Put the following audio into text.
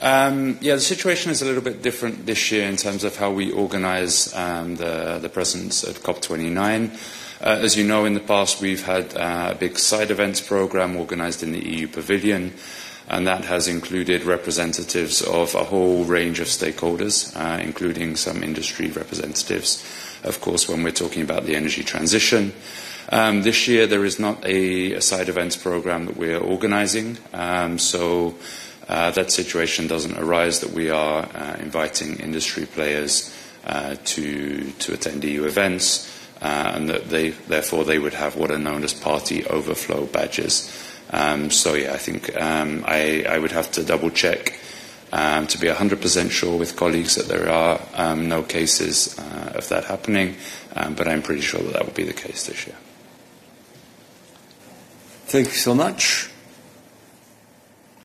Um, yeah, the situation is a little bit different this year in terms of how we organise um, the, the presence at COP29. Uh, as you know, in the past we've had uh, a big side events programme organised in the EU Pavilion, and that has included representatives of a whole range of stakeholders, uh, including some industry representatives, of course, when we're talking about the energy transition. Um, this year there is not a, a side events programme that we're organising, um, so that situation doesn't arise that we are uh, inviting industry players uh, to, to attend EU events uh, and that they, therefore they would have what are known as party overflow badges. Um, so yeah, I think um, I, I, would have to double check um, to be 100% sure with colleagues that there are um, no cases uh, of that happening, um, but I'm pretty sure that that will be the case this year. Thank you so much.